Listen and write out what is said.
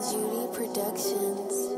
Judy Productions.